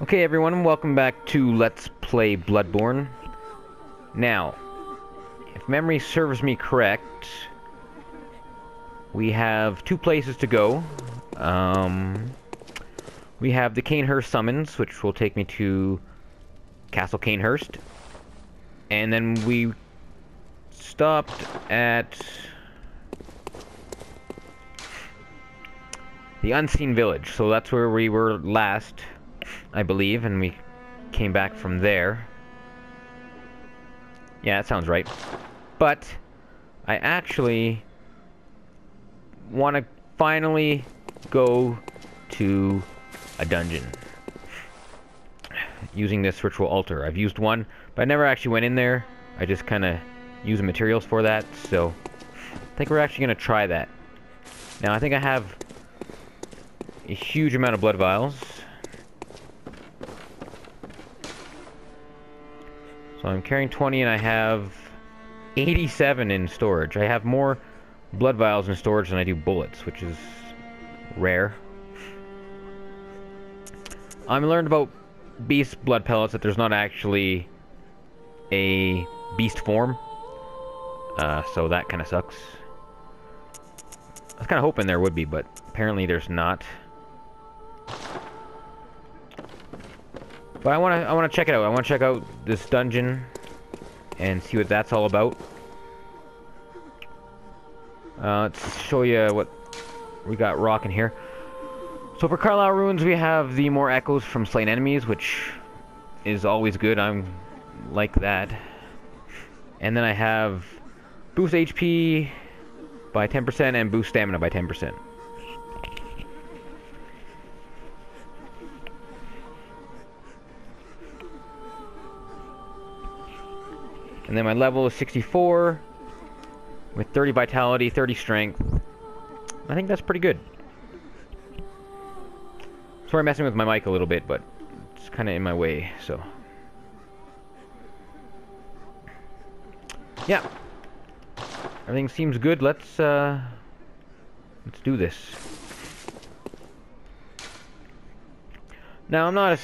Okay, everyone, welcome back to Let's Play Bloodborne. Now, if memory serves me correct, we have two places to go. Um, we have the Cainhurst Summons, which will take me to Castle Cainhurst. And then we stopped at the Unseen Village, so that's where we were last. I believe, and we came back from there. Yeah, that sounds right. But I actually want to finally go to a dungeon using this ritual altar. I've used one, but I never actually went in there. I just kind of use materials for that, so I think we're actually going to try that. Now, I think I have a huge amount of blood vials. I'm carrying 20 and I have 87 in storage. I have more blood vials in storage than I do bullets, which is rare. I learned about beast blood pellets that there's not actually a beast form. Uh, so that kind of sucks. I was kind of hoping there would be, but apparently there's not. But I want to I want to check it out. I want to check out this dungeon and see what that's all about. Uh, let's show you what we got rocking here. So for Carlisle Ruins, we have the more echoes from slain enemies, which is always good. I'm like that. And then I have boost HP by 10% and boost stamina by 10%. And then my level is 64 with 30 vitality, 30 strength. I think that's pretty good. Sorry messing with my mic a little bit, but it's kind of in my way, so. Yeah. Everything seems good. Let's, uh, let's do this. Now, I'm not as...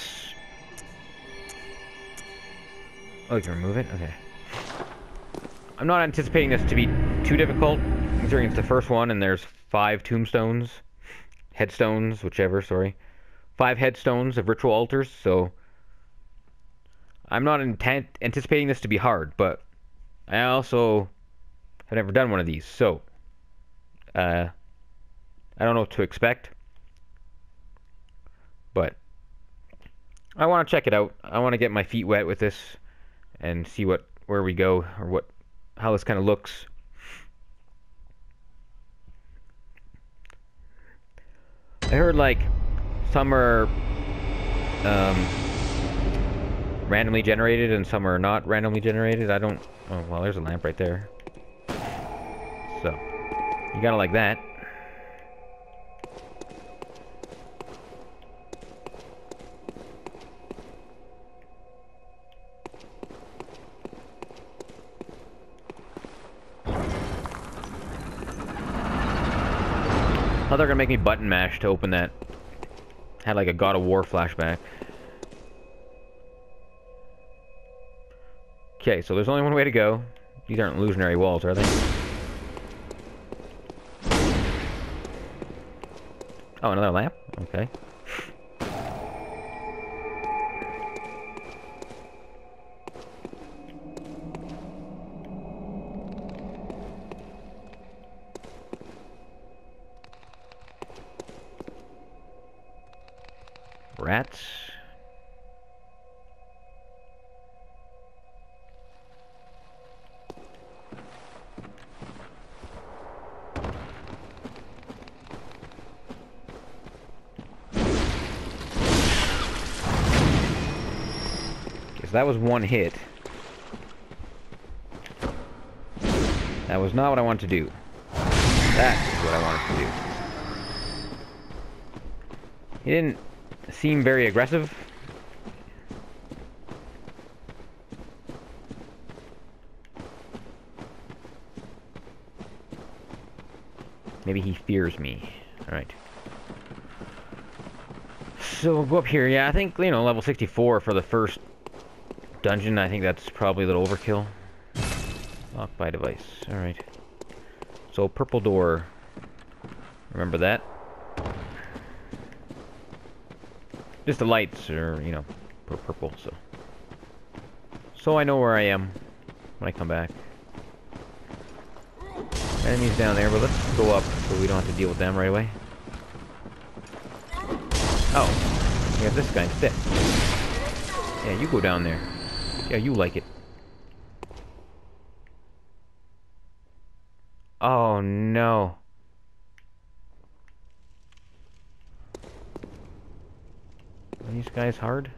Oh, you can remove it? Okay. I'm not anticipating this to be too difficult, considering it's the first one and there's five tombstones, headstones, whichever, sorry. Five headstones of ritual altars, so I'm not intent anticipating this to be hard, but I also have never done one of these, so uh, I don't know what to expect, but I want to check it out. I want to get my feet wet with this and see what where we go or what how this kind of looks. I heard like some are um, randomly generated and some are not randomly generated. I don't. Oh well, there's a lamp right there. So you gotta like that. Thought they're gonna make me button mash to open that. Had like a God of War flashback. Okay, so there's only one way to go. These aren't illusionary walls, are they? Oh, another lamp? Okay. Rats. Guess that was one hit. That was not what I wanted to do. That is what I wanted to do. He didn't seem very aggressive. Maybe he fears me. Alright. so we'll go up here. Yeah, I think, you know, level 64 for the first dungeon. I think that's probably a little overkill. Locked by device. Alright. So, purple door. Remember that? Just the lights are, you know, purple, so. So I know where I am when I come back. Enemies down there, but let's go up so we don't have to deal with them right away. Oh, we have this guy instead. Yeah, you go down there. Yeah, you like it. Oh, no. These guys hard?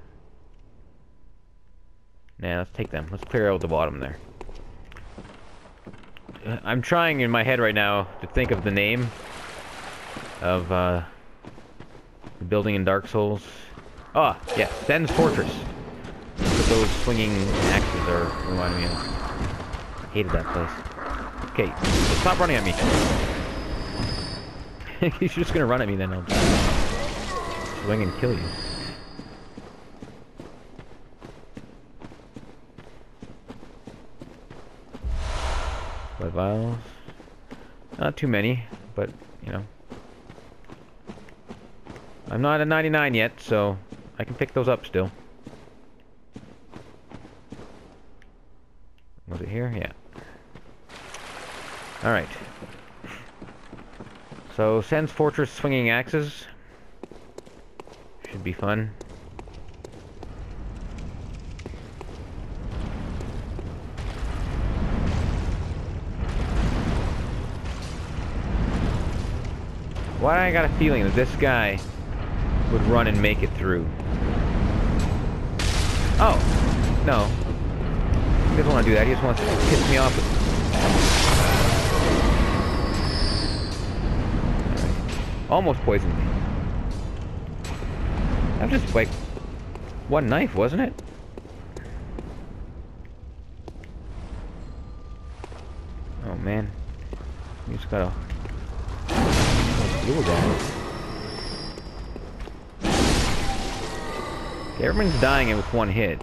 Nah, let's take them. Let's clear out the bottom there. Uh, I'm trying in my head right now to think of the name of uh, the building in Dark Souls. Ah, oh, yeah, Sen's Fortress. But those swinging axes are reminding me of. Hated that place. Okay, stop running at me. He's just gonna run at me then I'll swing and kill you. Not too many, but, you know. I'm not at 99 yet, so I can pick those up still. Was it here? Yeah. Alright. So, Sen's Fortress swinging axes. Should be fun. Why I got a feeling that this guy would run and make it through? Oh, no. He doesn't want to do that. He just wants to piss me off. Almost poisoned me. That was just like one knife, wasn't it? Oh man. You just gotta Okay, everyone's dying it with one hit.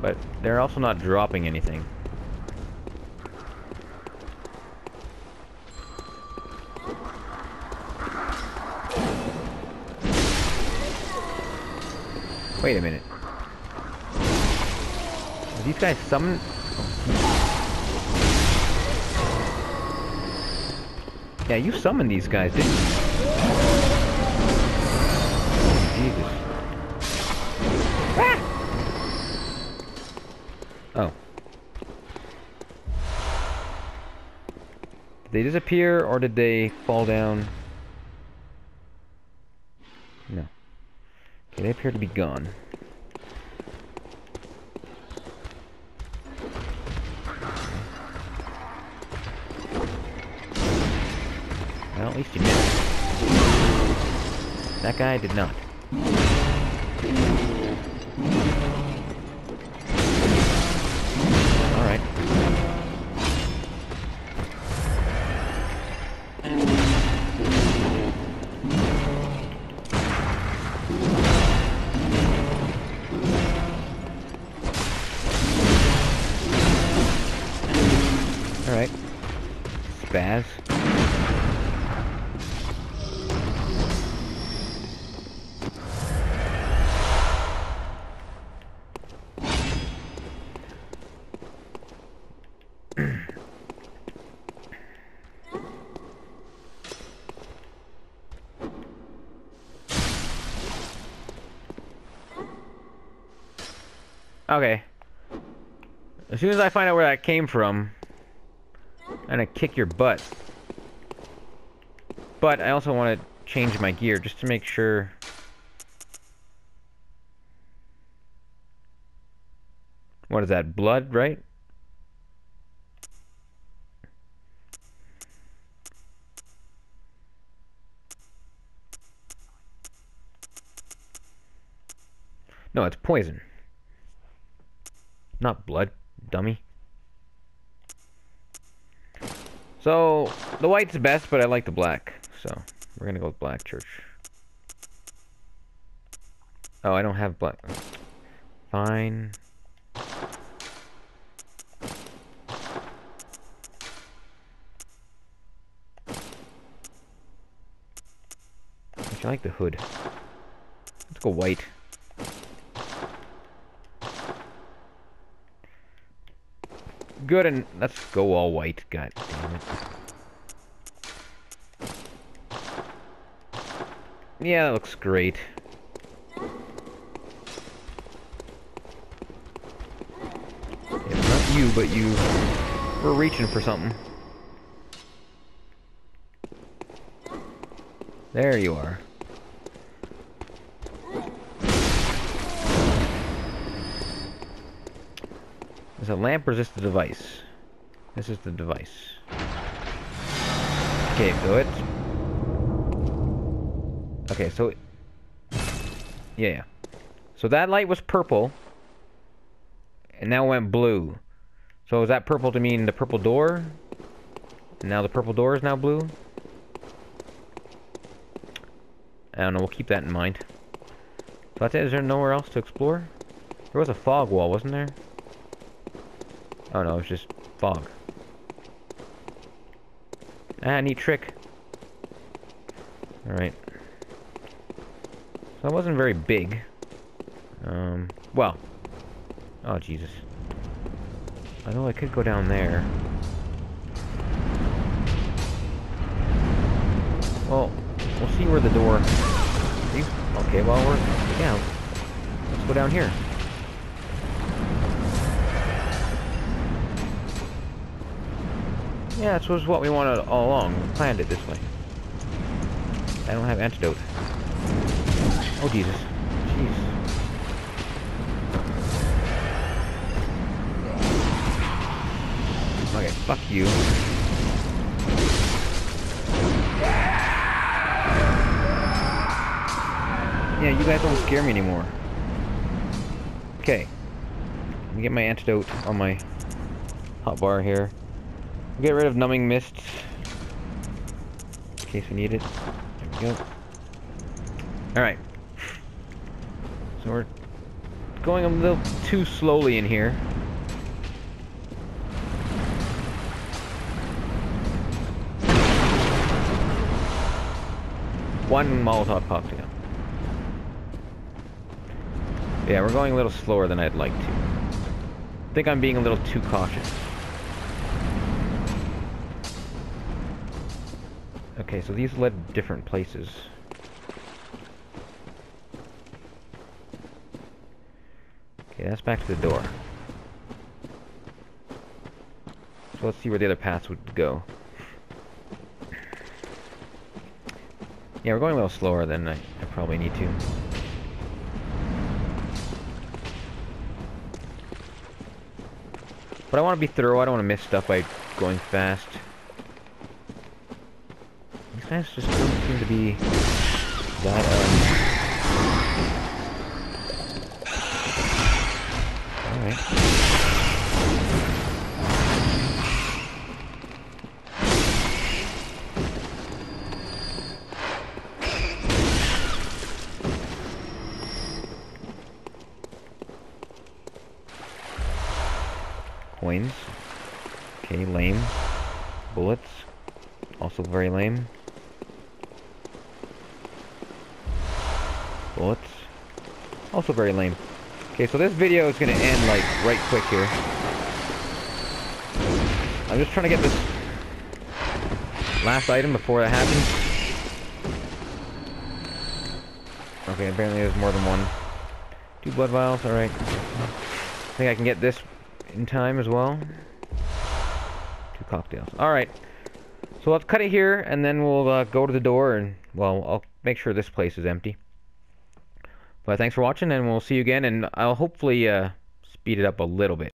But they're also not dropping anything. Wait a minute. These guys summon... Yeah, you summoned these guys, didn't you? Jesus. Ah! Oh. Did they disappear, or did they fall down? No. Okay, they appear to be gone. At least you missed. That guy did not. Okay. As soon as I find out where that came from, I'm gonna kick your butt. But I also want to change my gear just to make sure... What is that, blood, right? No, it's poison. Not blood, dummy. So, the white's best, but I like the black. So, we're gonna go with black church. Oh, I don't have black. Fine. I like the hood. Let's go white. Good, and let's go all white. God damn it. Yeah, that looks great. It's not you, but you were reaching for something. There you are. Does a lamp resist the device? This is the device. Okay, so it. Okay, so... Yeah, yeah. So that light was purple. And now went blue. So is that purple to mean the purple door? And now the purple door is now blue? I don't know, we'll keep that in mind. So that's it, is there nowhere else to explore? There was a fog wall, wasn't there? Oh no, it's just fog. Ah, neat trick. Alright. So that wasn't very big. Um, well. Oh, Jesus. I know I could go down there. Well, we'll see where the door... Okay, well, we're... Yeah. Let's go down here. Yeah, this was what we wanted all along. We planned it this way. I don't have antidote. Oh, Jesus. Jeez. Okay, fuck you. Yeah, you guys don't scare me anymore. Okay. Let me get my antidote on my hot bar here. Get rid of numbing mist. In case we need it. There we go. Alright. So we're going a little too slowly in here. One Molotov cocktail. Yeah, we're going a little slower than I'd like to. I think I'm being a little too cautious. Okay, so these led different places. Okay, that's back to the door. So let's see where the other paths would go. Yeah, we're going a little slower than I, I probably need to. But I want to be thorough, I don't want to miss stuff by going fast just don't seem to be that, um... Alright. Coins. Okay, lame. Bullets. Also very lame. Also very lame. Okay, so this video is going to end, like, right quick here. I'm just trying to get this last item before that happens. Okay, apparently there's more than one. Two blood vials, alright. I think I can get this in time as well. Two cocktails. Alright. So let's cut it here, and then we'll uh, go to the door, and, well, I'll make sure this place is empty. But thanks for watching, and we'll see you again, and I'll hopefully uh, speed it up a little bit.